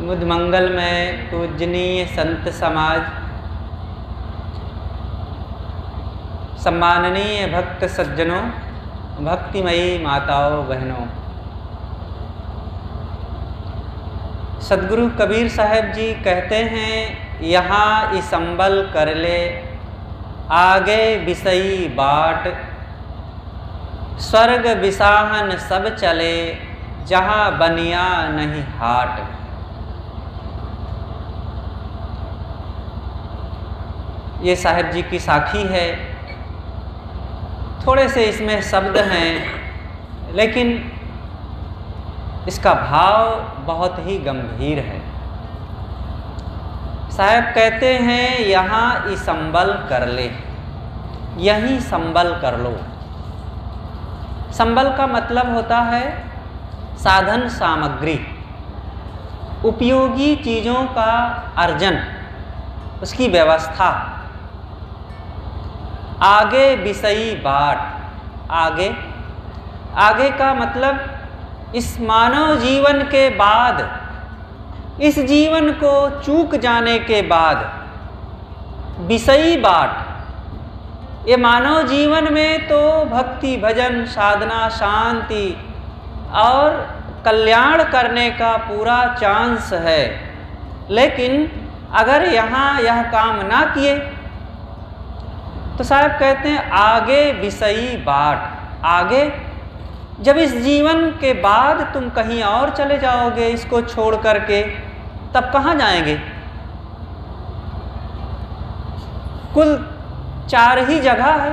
मुद मंगल में पूजनीय संत समाज। सम्माननीय भक्त सज्जनों, भक्तिमयी माताओं, बहनों। सदगुरु कबीर साहब जी कहते हैं, यहाँ इसंबल कर ले, आगे बिसई बाट। स्वर्ग बिसाहन सब चले, जहाँ बनिया नहीं हाट। ये साहेब जी की साखी है। थोड़े से इसमें शब्द हैं, लेकिन इसका भाव बहुत ही गंभीर है। साहब कहते हैं, यहाँ संबल कर ले, यही संबल कर लो। संबल का मतलब होता है साधन सामग्री, उपयोगी चीज़ों का अर्जन, उसकी व्यवस्था। आगे विषयी बाट। आगे। आगे का मतलब इस मानव जीवन के बाद, इस जीवन को चूक जाने के बाद। विषयी बाट। ये मानव जीवन में तो भक्ति, भजन, साधना, शांति और कल्याण करने का पूरा चांस है। लेकिन अगर यहाँ यह काम ना किए तो साहब कहते हैं, आगे विषयी बाट, आगे, जब इस जीवन के बाद तुम कहीं और चले जाओगे, इसको छोड़ करके, तब कहाँ जाएँगे? कुल चार ही जगह है,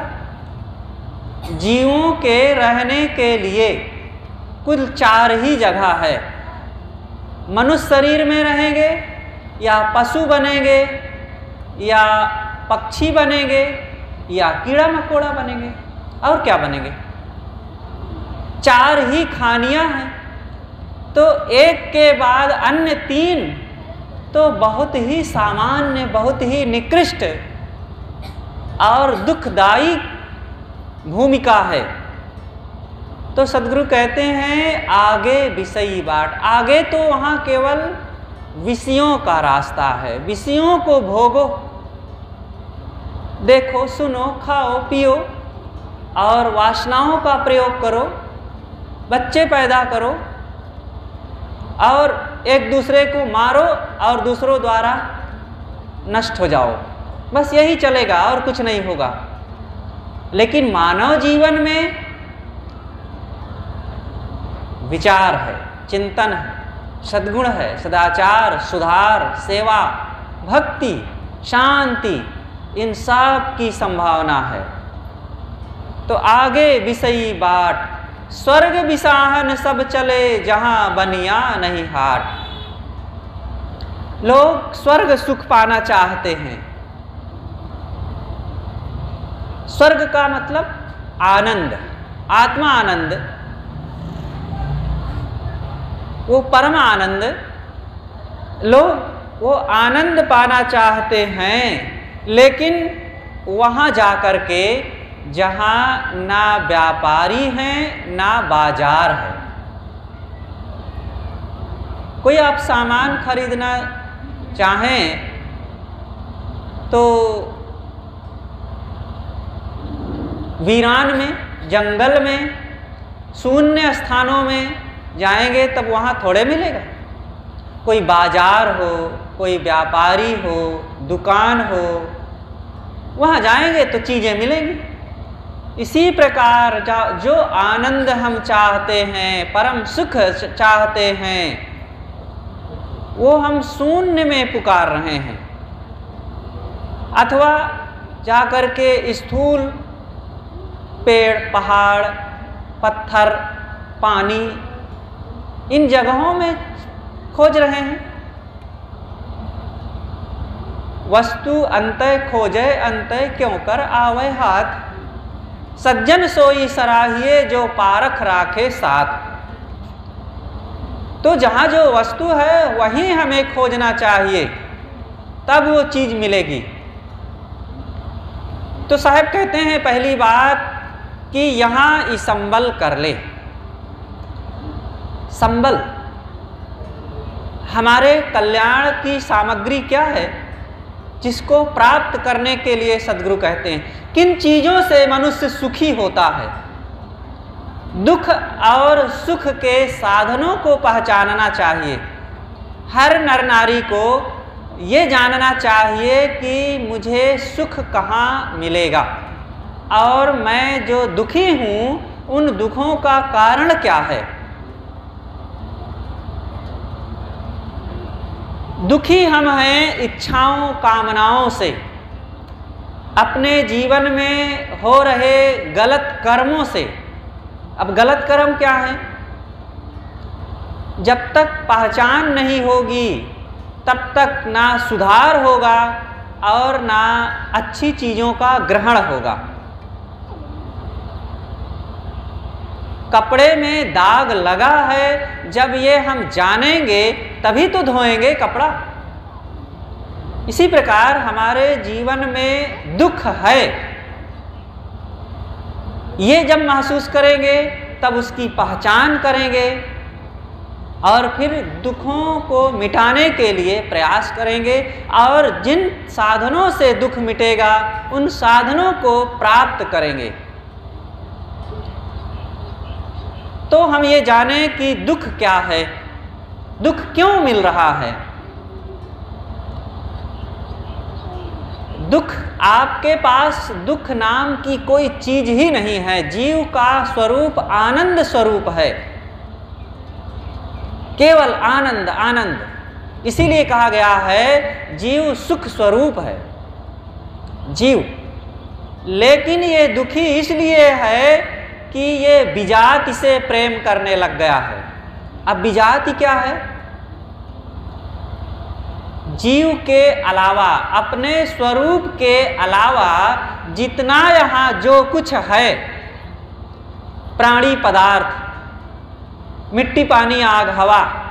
जीवों के रहने के लिए कुल चार ही जगह है। मनुष्य शरीर में रहेंगे, या पशु बनेंगे, या पक्षी बनेंगे या कीड़ा मकोड़ा बनेंगे? और क्या बनेंगे? चार ही खानियाँ हैं। तो एक के बाद अन्य तीन तो बहुत ही सामान्य, बहुत ही निकृष्ट और दुखदाई भूमिका है। तो सदगुरु कहते हैं, आगे विषयी बाट। आगे तो वहाँ केवल विषयों का रास्ता है। विषयों को भोगो। देखो, सुनो, खाओ, पियो और वासनाओं का प्रयोग करो, बच्चे पैदा करो और एक दूसरे को मारो और दूसरों द्वारा नष्ट हो जाओ। बस यही चलेगा और कुछ नहीं होगा। लेकिन मानव जीवन में विचार है, चिंतन है, सद्गुण है, सदाचार, सुधार, सेवा, भक्ति, शांति इन सब की संभावना है। तो आगे विषयी बाट, स्वर्ग विसाहन सब चले जहाँ बनिया नहीं हाट। लोग स्वर्ग सुख पाना चाहते हैं। स्वर्ग का मतलब आनंद, आत्मा आनंद। वो परम आनंद। लोग वो आनंद पाना चाहते हैं। लेकिन वहाँ जा कर के जहाँ ना व्यापारी हैं, ना बाज़ार है। कोई आप सामान खरीदना चाहें तो वीरान में, जंगल में, शून्य स्थानों में जाएँगे, तब वहाँ थोड़े मिलेगा। कोई बाज़ार हो, कोई व्यापारी हो, दुकान हो वहाँ जाएँगे तो चीज़ें मिलेंगी। इसी प्रकार जो आनंद हम चाहते हैं, परम सुख चाहते हैं, वो हम शून्य में पुकार रहे हैं। अथवा जा कर के स्थूल पेड़, पहाड़, पत्थर, पानी इन जगहों में खोज रहे हैं। वस्तु अंतय खोजे अंतय क्यों कर आवे हाथ? सज्जन सोई सराहिए, जो पारख राखे साथ। तो जहाँ जो वस्तु है, वहीं हमें खोजना चाहिए। तब वो चीज़ मिलेगी। तो साहब कहते हैं, पहली बात कि यहाँ संबल कर ले। संबल? हमारे कल्याण की सामग्री क्या है? जिसको प्राप्त करने के लिए सदगुरु कहते हैं। किन चीज़ों से मनुष्य सुखी होता है? दुख और सुख के साधनों को पहचानना चाहिए। हर नर नारी को ये जानना चाहिए कि मुझे सुख कहाँ मिलेगा और मैं जो दुखी हूँ, उन दुखों का कारण क्या है? दुखी हम हैं इच्छाओं, कामनाओं से। अपने जीवन में हो रहे गलत कर्मों से। अब गलत कर्म क्या है? जब तक पहचान नहीं होगी, तब तक ना सुधार होगा और ना अच्छी चीज़ों का ग्रहण होगा। कपड़े में दाग लगा है, जब ये हम जानेंगे, तभी तो धोएँगे कपड़ा। इसी प्रकार हमारे जीवन में दुख है। ये जब महसूस करेंगे, तब उसकी पहचान करेंगे और फिर दुखों को मिटाने के लिए प्रयास करेंगे और जिन साधनों से दुख मिटेगा, उन साधनों को प्राप्त करेंगे। तो हम ये जानें कि दुख क्या है। दुख क्यों मिल रहा है? दुख आपके पास दुख नाम की कोई चीज़ ही नहीं है। जीव का स्वरूप आनंद स्वरूप है। केवल आनंद आनंद। इसीलिए कहा गया है, जीव सुख स्वरूप है। जीव। लेकिन ये दुखी इसलिए है कि ये विजाति से प्रेम करने लग गया है। अब विजाति क्या है? जीव के अलावा, अपने स्वरूप के अलावा, जितना यहाँ जो कुछ है, प्राणी पदार्थ, मिट्टी पानी, आग, हवा,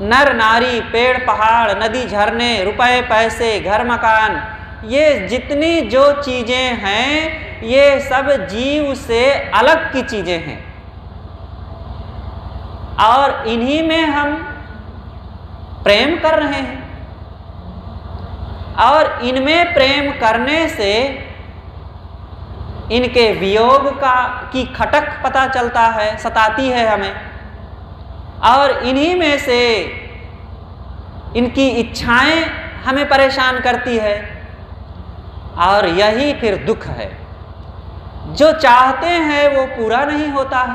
नर, नारी, पेड़, पहाड़, नदी, झरने, रुपए, पैसे, घर, मकान ये जितनी जो चीज़ें हैं, ये सब जीव से अलग की चीज़ें हैं। और इन्हीं में हम प्रेम कर रहे हैं। और इनमें प्रेम करने से इनके वियोग का, की खटक पता चलता है, सताती है हमें। और इन्हीं में से इनकी इच्छाएँ हमें परेशान करती है। और यही फिर दुख है। जो चाहते हैं वो पूरा नहीं होता है।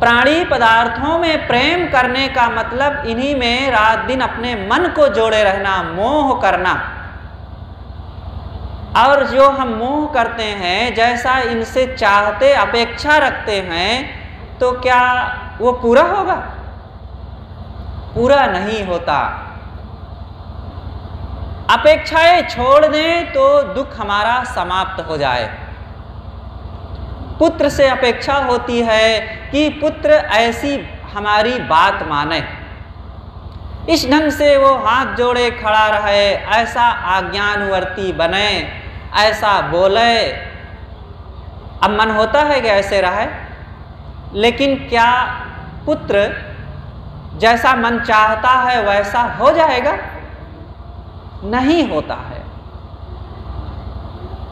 प्राणी पदार्थों में प्रेम करने का मतलब इन्हीं में रात दिन अपने मन को जोड़े रहना, मोह करना। और जो हम मोह करते हैं, जैसा इनसे चाहते, अपेक्षा रखते हैं तो क्या वो पूरा होगा? पूरा नहीं होता। अपेक्षाएँ छोड़ दें तो दुख हमारा समाप्त हो जाए। पुत्र से अपेक्षा होती है कि पुत्र ऐसी हमारी बात माने। इस ढंग से वो हाथ जोड़े खड़ा रहे, ऐसा आज्ञानुवर्ती बने, ऐसा बोले। अब मन होता है कि ऐसे रहे, लेकिन क्या पुत्र जैसा मन चाहता है वैसा हो जाएगा? नहीं होता है।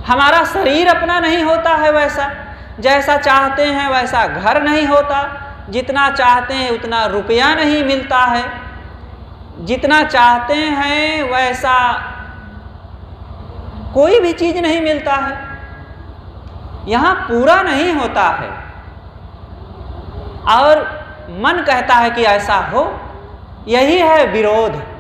हमारा शरीर अपना नहीं होता है वैसा। जैसा चाहते हैं वैसा घर नहीं होता। जितना चाहते हैं उतना रुपया नहीं मिलता है। जितना चाहते हैं वैसा कोई भी चीज़ नहीं मिलता है। यहाँ पूरा नहीं होता है। और मन कहता है कि ऐसा हो। यही है विरोध।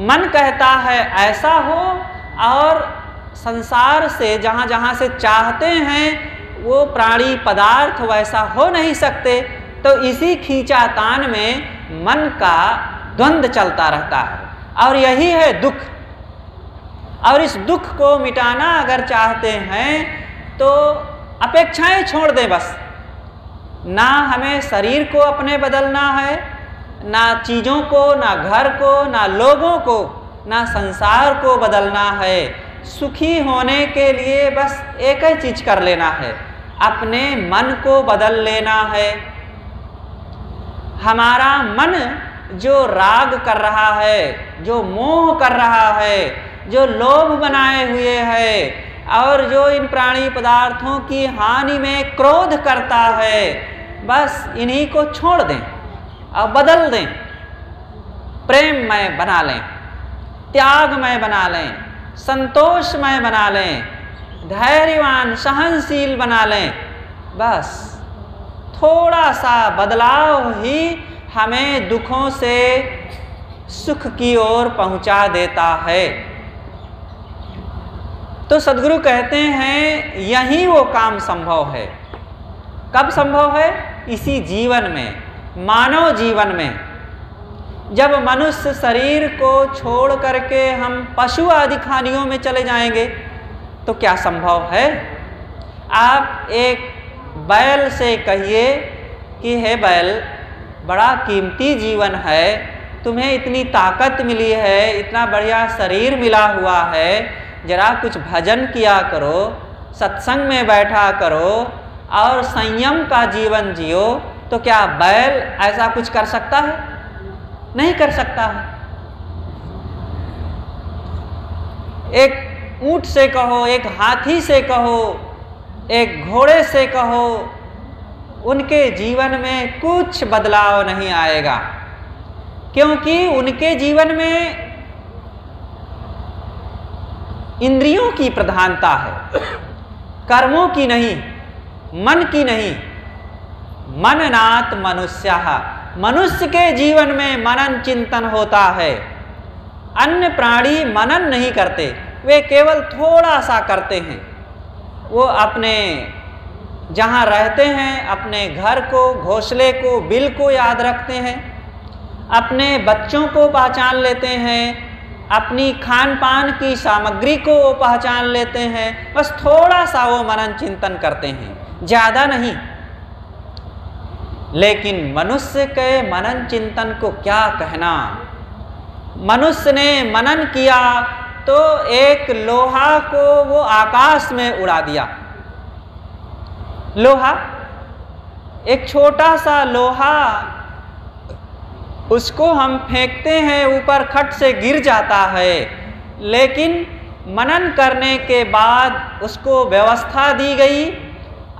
मन कहता है, ऐसा हो और संसार से, जहाँ जहाँ से चाहते हैं, वो प्राणी पदार्थ वैसा हो नहीं सकते। तो इसी खींचातान में मन का द्वंद्व चलता रहता है। और यही है दुख। और इस दुख को मिटाना अगर चाहते हैं तो अपेक्षाएँ छोड़ दें बस। ना हमें शरीर को अपने बदलना है ना चीज़ों को, ना घर को, ना लोगों को, ना संसार को बदलना है। सुखी होने के लिए बस एक ही चीज़ कर लेना है। अपने मन को बदल लेना है। हमारा मन जो राग कर रहा है, जो मोह कर रहा है, जो लोभ बनाए हुए है, और जो इन प्राणी पदार्थों की हानि में क्रोध करता है, बस इन्हीं को छोड़ दें। और बदल दें। प्रेममय बना लें, त्याग त्यागमय बना लें, संतोष संतोषमय बना लें, धैर्यवान, सहनशील बना लें। बस, थोड़ा सा बदलाव ही हमें दुखों से सुख की ओर पहुँचा देता है। तो सदगुरु कहते हैं, यही वो काम संभव है। कब संभव है? इसी जीवन में। मानव जीवन में, जब मनुष्य शरीर को छोड़ करके हम पशु आदि खानियों में चले जाएँगे तो क्या संभव है? आप एक बैल से कहिए कि, हे बैल, बड़ा कीमती जीवन है, तुम्हें इतनी ताकत मिली है, इतना बढ़िया शरीर मिला हुआ है, जरा कुछ भजन किया करो, सत्संग में बैठा करो और संयम का जीवन जियो। तो क्या बैल ऐसा कुछ कर सकता है? नहीं कर सकता है। एक ऊँट से कहो, एक हाथी से कहो, एक घोड़े से कहो, उनके जीवन में कुछ बदलाव नहीं आएगा। क्योंकि उनके जीवन में इंद्रियों की प्रधानता है, कर्मों की नहीं, मन की नहीं मननात् मनुष्य। मनुष्य के जीवन में मनन चिंतन होता है। अन्य प्राणी मनन नहीं करते, वे केवल थोड़ा सा करते हैं। वो अपने जहाँ रहते हैं, अपने घर को, घोंसले को, बिल को याद रखते हैं, अपने बच्चों को पहचान लेते हैं, अपनी खान पान की सामग्री को वो पहचान लेते हैं, बस थोड़ा सा वो मनन चिंतन करते हैं, ज़्यादा नहीं। लेकिन मनुष्य के मनन चिंतन को क्या कहना? मनुष्य ने मनन किया तो एक लोहा को वो आकाश में उड़ा दिया। लोहा? एक छोटा सा लोहा, उसको हम फेंकते हैं, ऊपर खट से गिर जाता है। लेकिन मनन करने के बाद उसको व्यवस्था दी गई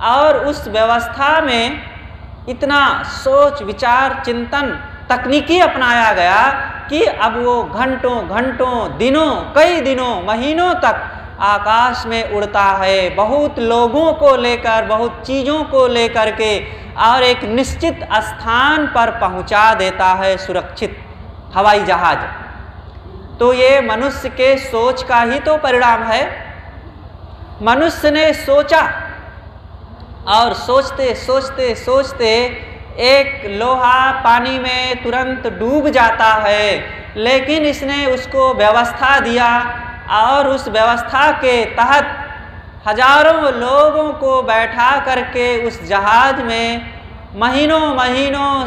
और उस व्यवस्था में इतना सोच, विचार, चिंतन, तकनीकी अपनाया गया कि अब वो घंटों घंटों, दिनों, कई दिनों, महीनों तक आकाश में उड़ता है। बहुत लोगों को लेकर, बहुत चीज़ों को लेकर के और एक निश्चित स्थान पर पहुँचा देता है सुरक्षित हवाई जहाज़। तो ये मनुष्य के सोच का ही तो परिणाम है। मनुष्य ने सोचा और सोचते सोचते सोचते एक लोहा पानी में तुरंत डूब जाता है। लेकिन इसने उसको व्यवस्था दिया और उस व्यवस्था के तहत हज़ारों लोगों को बैठा करके उस जहाज़ में महीनों महीनों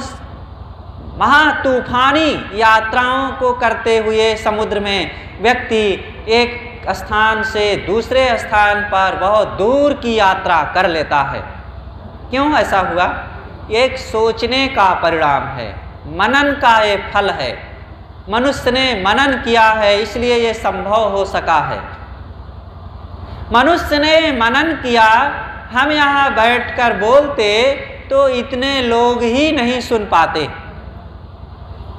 महातूफानी यात्राओं को करते हुए समुद्र में व्यक्ति एक स्थान से दूसरे स्थान पर बहुत दूर की यात्रा कर लेता है। क्यों ऐसा हुआ? एक सोचने का परिणाम है। मनन का ये फल है। मनुष्य ने मनन किया है, इसलिए ये संभव हो सका है। मनुष्य ने मनन किया, हम यहाँ बैठकर बोलते तो इतने लोग ही नहीं सुन पाते।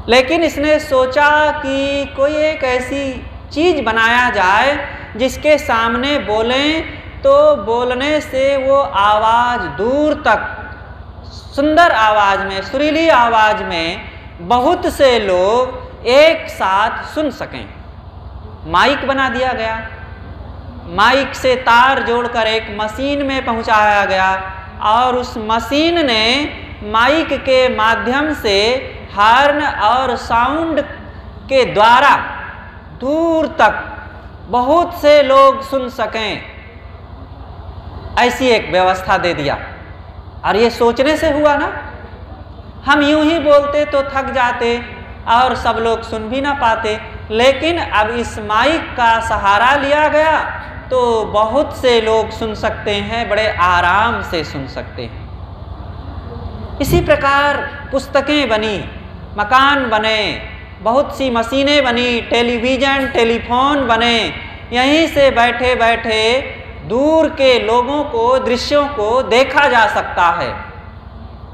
लेकिन इसने सोचा कि कोई एक ऐसी चीज़ बनाया जाए, जिसके सामने बोलें तो बोलने से वो आवाज़ दूर तक, सुंदर आवाज़ में, सुरीली आवाज़ में बहुत से लोग एक साथ सुन सकें। माइक बना दिया गया। माइक से तार जोड़कर एक मशीन में पहुँचाया गया और उस मशीन ने माइक के माध्यम से हार्न और साउंड के द्वारा दूर तक बहुत से लोग सुन सकें। ऐसी एक व्यवस्था दे दिया। और ये सोचने से हुआ ना, हम यूँ ही बोलते तो थक जाते और सब लोग सुन भी ना पाते, लेकिन अब इस माइक का सहारा लिया गया तो बहुत से लोग सुन सकते हैं, बड़े आराम से सुन सकते हैं। इसी प्रकार पुस्तकें बनी, मकान बने बहुत सी मशीनें बनी, टेलीविज़न, टेलीफोन बने। यहीं से बैठे बैठे दूर के लोगों को, दृश्यों को देखा जा सकता है।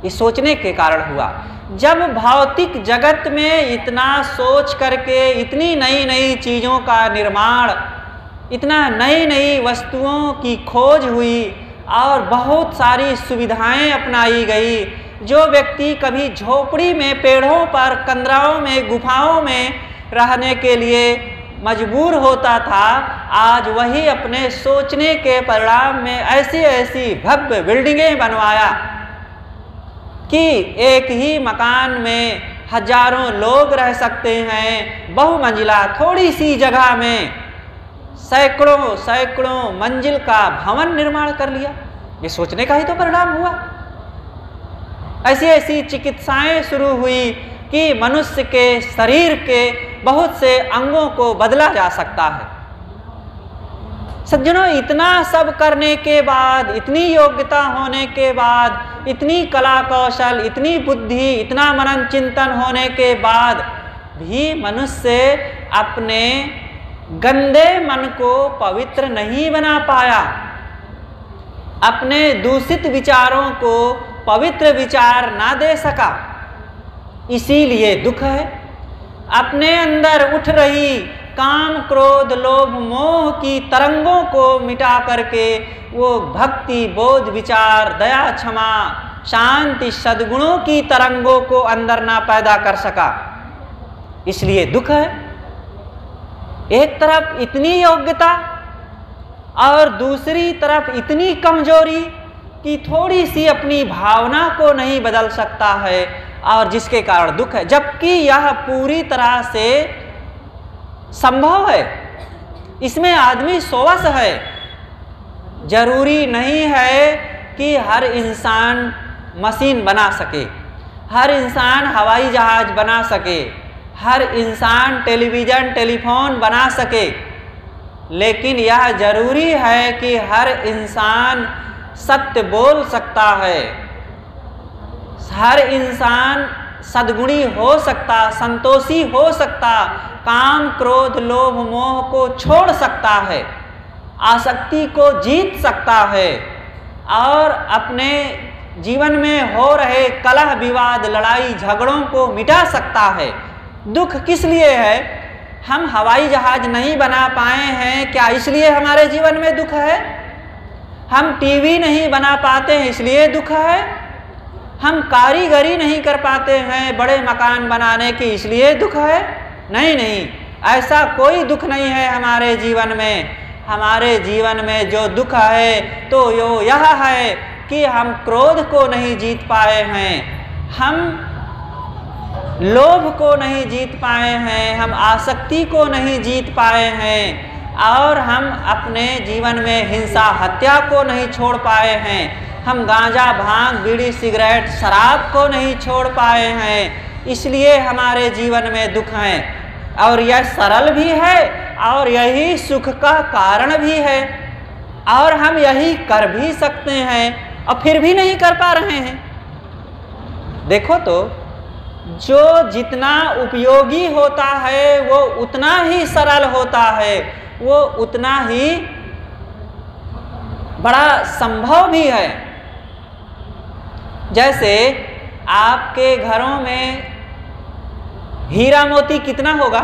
ये सोचने के कारण हुआ। जब भौतिक जगत में इतना सोच करके, इतनी नई नई चीज़ों का निर्माण, इतना नई नई वस्तुओं की खोज हुई और बहुत सारी सुविधाएँ अपनाई गई जो व्यक्ति कभी झोपड़ी में पेड़ों पर, कंदराओं में, गुफाओं में रहने के लिए मजबूर होता था, आज वही अपने सोचने के परिणाम में ऐसी ऐसी भव्य बिल्डिंगें बनवाया कि एक ही मकान में हज़ारों लोग रह सकते हैं, बहुमंजिला थोड़ी सी जगह में सैकड़ों सैकड़ों मंजिल का भवन निर्माण कर लिया। ये सोचने का ही तो परिणाम हुआ। ऐसी ऐसी चिकित्साएँ शुरू हुई कि मनुष्य के शरीर के बहुत से अंगों को बदला जा सकता है। सज्जनों, इतना सब करने के बाद, इतनी योग्यता होने के बाद, इतनी कला कौशल, इतनी बुद्धि, इतना मनन चिंतन होने के बाद भी मनुष्य अपने गंदे मन को पवित्र नहीं बना पाया। अपने दूषित विचारों को पवित्र विचार ना दे सका। इसीलिए दुख है। अपने अंदर उठ रही काम क्रोध लोभ मोह की तरंगों को मिटा करके वो भक्ति, बोध, विचार, दया, क्षमा, शांति, सद्गुणों की तरंगों को अंदर ना पैदा कर सका। इसलिए दुख है। एक तरफ़ इतनी योग्यता और दूसरी तरफ़ इतनी कमज़ोरी कि थोड़ी सी अपनी भावना को नहीं बदल सकता है और जिसके कारण दुख है, जबकि यह पूरी तरह से संभव है। इसमें आदमी सोवस है। ज़रूरी नहीं है कि हर इंसान मशीन बना सके, हर इंसान हवाई जहाज़ बना सके, हर इंसान टेलीविज़न, टेलीफोन बना सके, लेकिन यह ज़रूरी है कि हर इंसान सत्य बोल सकता है। हर इंसान सदगुणी हो सकता, संतोषी हो सकता, काम, क्रोध, लोभ, मोह को छोड़ सकता है, आसक्ति को जीत सकता है और अपने जीवन में हो रहे कलह, विवाद, लड़ाई, झगड़ों को मिटा सकता है। दुख किस लिए है? हम हवाई जहाज़ नहीं बना पाए हैं, क्या इसलिए हमारे जीवन में दुख है? हम टीवी नहीं बना पाते हैं, इसलिए दुख है। हम कारीगरी नहीं कर पाते हैं, बड़े मकान बनाने की, इसलिए दुख है। नहीं नहीं, ऐसा कोई दुख नहीं है हमारे जीवन में। हमारे जीवन में जो दुख है तो यो यह है कि हम क्रोध को नहीं जीत पाए हैं। हम लोभ को नहीं जीत पाए हैं, हम आसक्ति को नहीं जीत पाए हैं। और हम अपने जीवन में हिंसा हत्या को नहीं छोड़ पाए हैं। हम गांजा, भाँग, बीड़ी, सिगरेट, शराब को नहीं छोड़ पाए हैं। इसलिए हमारे जीवन में दुख हैं। और यह सरल भी है और यही सुख का कारण भी है। और हम यही कर भी सकते हैं और फिर भी नहीं कर पा रहे हैं। देखो तो जो जितना उपयोगी होता है, वो उतना ही सरल होता है। वो उतना ही बड़ा संभव भी है। जैसे आपके घरों में हीरा मोती कितना होगा?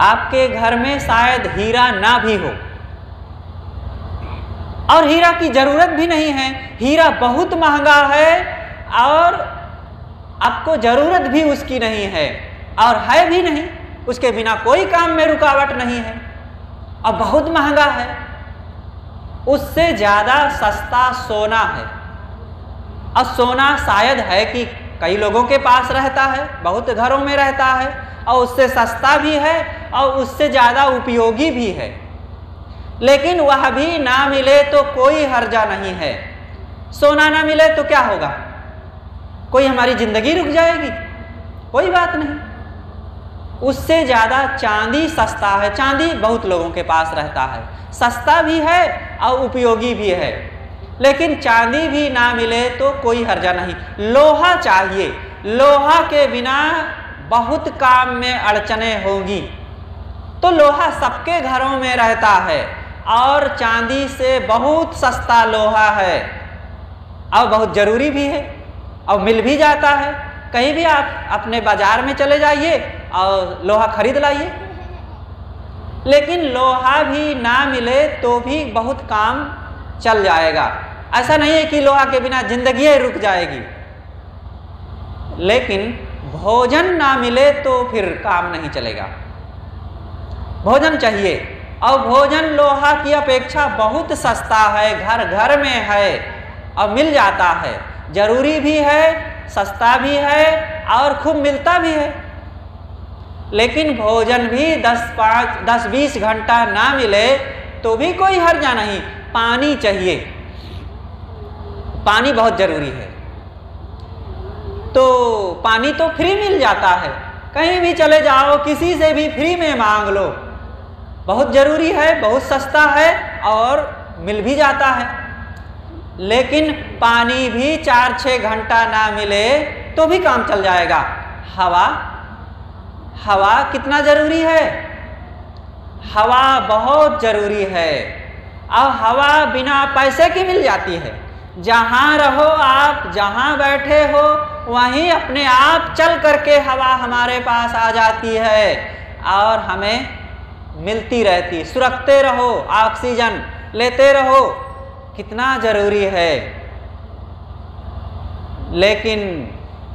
आपके घर में शायद हीरा ना भी हो। और हीरा की ज़रूरत भी नहीं है। हीरा बहुत महँगा है और आपको ज़रूरत भी उसकी नहीं है और है भी नहीं। उसके बिना कोई काम में रुकावट नहीं है। और बहुत महँगा है। उससे ज़्यादा सस्ता सोना है। और सोना शायद है कि कई लोगों के पास रहता है, बहुत घरों में रहता है, और उससे सस्ता भी है, और उससे ज़्यादा उपयोगी भी है। लेकिन वह भी ना मिले तो कोई हर्जा नहीं है। सोना ना मिले तो क्या होगा? कोई हमारी ज़िंदगी रुक जाएगी? कोई बात नहीं। उससे ज़्यादा चांदी सस्ता है। चांदी बहुत लोगों के पास रहता है। सस्ता भी है और उपयोगी भी है। लेकिन चांदी भी ना मिले तो कोई हर्जा नहीं। लोहा चाहिए। लोहा के बिना बहुत काम में अड़चने होंगी। तो लोहा सबके घरों में रहता है और चांदी से बहुत सस्ता लोहा है। और बहुत ज़रूरी भी है। और मिल भी जाता है। कहीं भी आप अपने बाज़ार में चले जाइए और लोहा खरीद लाइए। लेकिन लोहा भी ना मिले तो भी बहुत काम चल जाएगा। ऐसा नहीं है कि लोहा के बिना ज़िंदगी रुक जाएगी। लेकिन भोजन ना मिले तो फिर काम नहीं चलेगा। भोजन चाहिए। और भोजन लोहा की अपेक्षा बहुत सस्ता है घर घर में है और मिल जाता है। ज़रूरी भी है सस्ता भी है और खूब मिलता भी है। लेकिन भोजन भी 10 पाँच, दस बीस घंटा ना मिले तो भी कोई हर्जा नहीं। पानी चाहिए। पानी बहुत ज़रूरी है। तो पानी तो फ्री मिल जाता है। कहीं भी चले जाओ, किसी से भी फ्री में मांग लो। बहुत ज़रूरी है, बहुत सस्ता है और मिल भी जाता है। लेकिन पानी भी चार छः घंटा ना मिले तो भी काम चल जाएगा। हवा? हवा कितना ज़रूरी है? हवा बहुत ज़रूरी है। और हवा बिना पैसे की मिल जाती है। जहाँ रहो आप, जहाँ बैठे हो, वहीं अपने आप चल करके हवा हमारे पास आ जाती है और हमें मिलती रहती सुरखते रहो, ऑक्सीजन लेते रहो कितना ज़रूरी है। लेकिन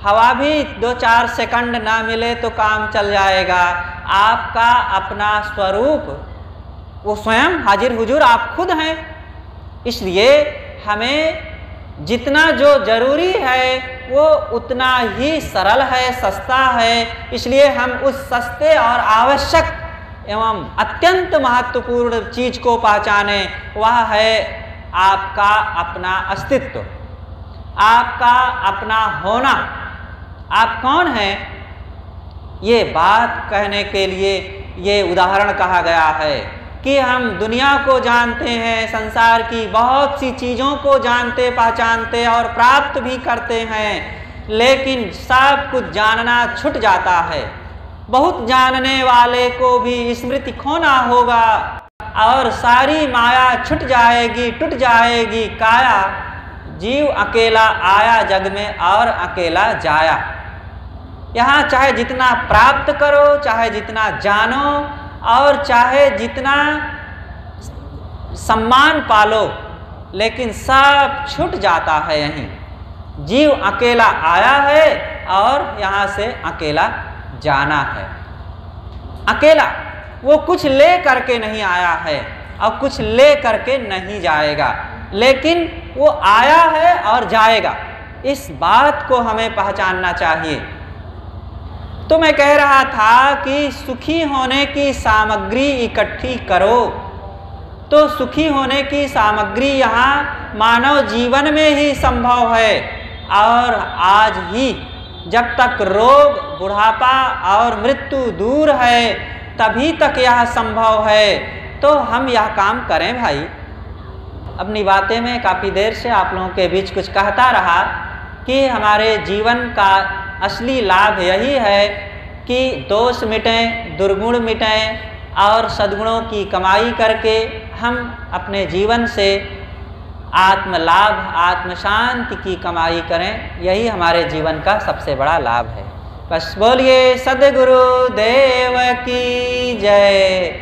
हवा भी दो चार सेकंड ना मिले तो काम चल जाएगा। आपका अपना स्वरूप, वो स्वयं हाजिर हुजूर आप खुद हैं। इसलिए हमें जितना जो ज़रूरी है, वो उतना ही सरल है, सस्ता है। इसलिए हम उस सस्ते और आवश्यक एवं अत्यंत महत्वपूर्ण चीज़ को पहचाने। वह है आपका अपना अस्तित्व, आपका अपना होना। आप कौन हैं? ये बात कहने के लिए ये उदाहरण कहा गया है कि हम दुनिया को जानते हैं, संसार की बहुत सी चीज़ों को जानते, पहचानते और प्राप्त भी करते हैं, लेकिन सब कुछ जानना छूट जाता है। बहुत जानने वाले को भी स्मृति खोना होगा। और सारी माया छुट जाएगी, टूट जाएगी, काया। जीव अकेला आया जग में और अकेला जाया। यहाँ चाहे जितना प्राप्त करो, चाहे जितना जानो और चाहे जितना सम्मान पालो, लेकिन सब छूट जाता है यहीं। जीव अकेला आया है और यहाँ से अकेला जाना है। अकेला वो कुछ ले करके नहीं आया है और कुछ ले करके नहीं जाएगा। लेकिन वो आया है और जाएगा। इस बात को हमें पहचानना चाहिए। तो मैं कह रहा था कि सुखी होने की सामग्री इकट्ठी करो। तो सुखी होने की सामग्री यहाँ मानव जीवन में ही संभव है। और आज ही जब तक रोग, बुढ़ापा और मृत्यु दूर है तभी तक यह संभव है। तो हम यह काम करें भाई। अपनी बातें में काफ़ी देर से आप लोगों के बीच कुछ कहता रहा कि हमारे जीवन का असली लाभ यही है कि दोष मिटें, दुर्गुण मिटें और सद्गुणों की कमाई करके हम अपने जीवन से आत्मलाभ, आत्मशांति की कमाई करें। यही हमारे जीवन का सबसे बड़ा लाभ है। बस बोलिए सदगुरु देव की जय।